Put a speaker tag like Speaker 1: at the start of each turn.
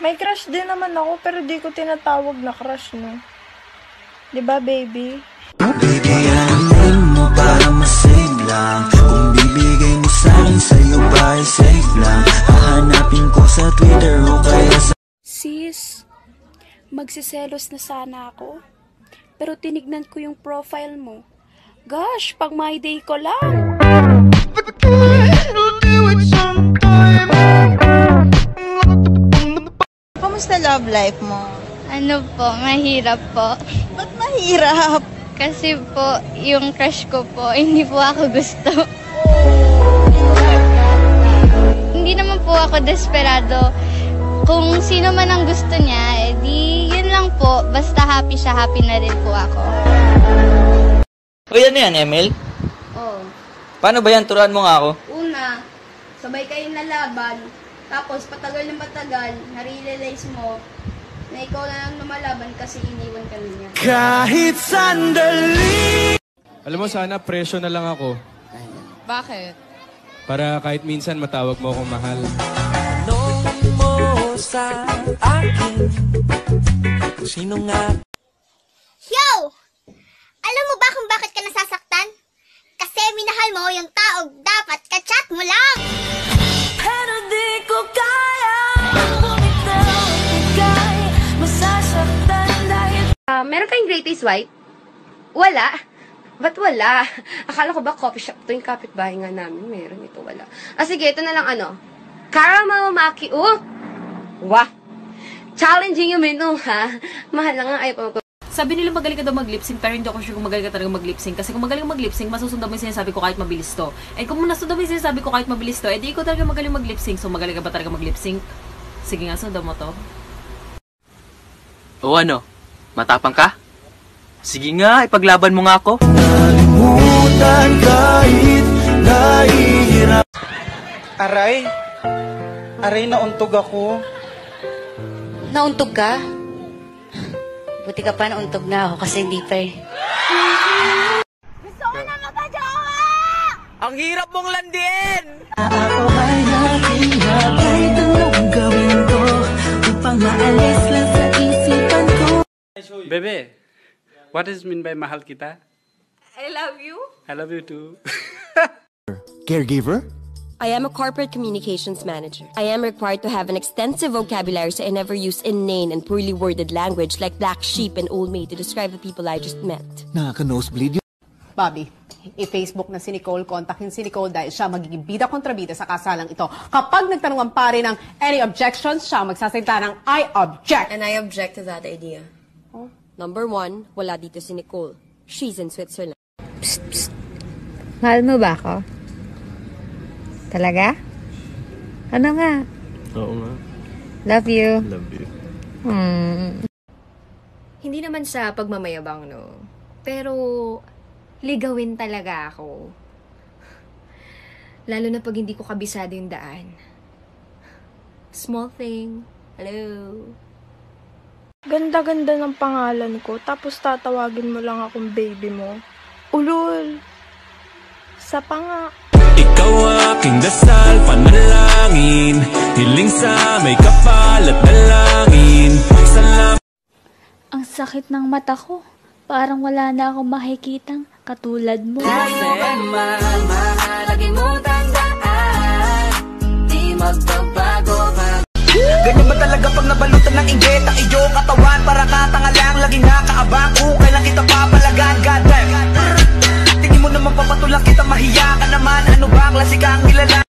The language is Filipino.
Speaker 1: May crush din naman ako, pero di ko tinatawag na crush, no? 'Di ba, baby?
Speaker 2: Baby, alamin mo para masave lang Kung bibigay mo sa'kin sa'yo ba ay safe lang Hahanapin ko sa Twitter o kaya sa
Speaker 3: Sis, magsiselos na sana ako. Pero tinignan ko yung profile mo. Gosh, pag my day ko lang.
Speaker 4: Love life mo?
Speaker 5: Ano po, mahirap po.
Speaker 4: Ba't mahirap?
Speaker 5: Kasi po, yung crush ko po, hindi po ako gusto. hindi naman po ako desperado. Kung sino man ang gusto niya, edi yun lang po. Basta happy siya, happy na rin po ako.
Speaker 6: Uy, ano yan, Emil?
Speaker 3: Oh,
Speaker 6: Paano ba yan? Turuan mo nga ako.
Speaker 3: una, sabay kayong nalaban. Tapos, patagal ng patagal, narealize mo na ikaw na lang lumalaban kasi iniwan ka na niya.
Speaker 2: Kahit sandali
Speaker 7: Alam mo, sana presyo na lang ako.
Speaker 8: Bakit?
Speaker 7: Para kahit minsan matawag mo akong mahal.
Speaker 2: mo sa akin sino nga
Speaker 9: Yo! Alam mo ba kung bakit ka nasasaktan? Kasi minahal mo yung taong dapat kachat mo lang!
Speaker 10: Kayong greatest white? Wala. Ba't wala? Akala ko ba coffee shop to yung kapitbahay nga namin. Meron ito, wala. Ah, sige, ito na lang ano. Caramel Maki. Oh! Wah! Challenging yung menu, ha? Mahal na nga, ayaw pa mag-
Speaker 8: Sabi nila magaling ka daw mag-lip-sync, pero hindi ako sure kung magaling ka talaga mag-lip-sync. Kasi kung magaling mag-lip-sync, masusundan mo yung sinasabi ko kahit mabilis to. And kung nasundan mo yung sinasabi ko kahit mabilis to, edi ikaw talaga magaling mag-lip-sync. So magaling ka ba talaga mag-lip-sync? Sige nga, sundan mo to.
Speaker 6: O ano? Matapang ka? Sige nga, ipaglaban mo nga ako.
Speaker 2: Kalimutan kahit nahihirap
Speaker 4: Aray! Aray, nauntog ako.
Speaker 11: Nauntog ka? Buti ka pa nauntog na ako kasi hindi pa eh.
Speaker 9: Gusto ko na magka-jowa!
Speaker 6: Ang hirap mong landiin!
Speaker 2: Ako ay natin na kahit anong gawin ko Upang maalis lang sa isipan ko
Speaker 12: Bebe, what does mean by mahal kita?
Speaker 8: I love you.
Speaker 12: I love you too.
Speaker 13: Caregiver?
Speaker 14: I am a corporate communications manager. I am required to have an extensive vocabulary so I never use inane and poorly worded language like black sheep and old maid to describe the people I just met.
Speaker 13: Nakaka-nosebleed yun.
Speaker 15: Bobby, i-Facebook na si Nicole, kontakin si Nicole dahil siya magiging bida kontra bida sa kasalang ito. Kapag nagtanong ang pare ng any objections, siya magsasalita ng I object.
Speaker 14: And I object to that idea. Number one, wala dito si Nicole. She's in Switzerland.
Speaker 16: Mahal mo ba ako? Talaga? Ano nga?
Speaker 7: Oo nga.
Speaker 16: Love you.
Speaker 7: Love you.
Speaker 16: Hmm.
Speaker 10: Hindi naman sa pagmamayabang, no? Pero, ligawin talaga ako. Lalo na pag hindi ko kabisado yung daan. Small thing. Hello.
Speaker 1: Ganda-ganda ng pangalan ko, tapos tatawagin mo lang akong baby mo. Ulul! Sa panga.
Speaker 2: Ikaw aking dasal, panalangin Hiling sa may kapal at dalangin Salamat
Speaker 17: Ang sakit ng mata ko. Parang wala na akong makikitang katulad mo.
Speaker 18: Ganyan ba talaga pag nabalutan ng inggit Ang iyong katawan. Para katanga lang Laging nakaabang. Kung kailan kita papalagan God damn. Tingin mo naman papatulak kita mahiya ka naman. Ano ba klase kang nilala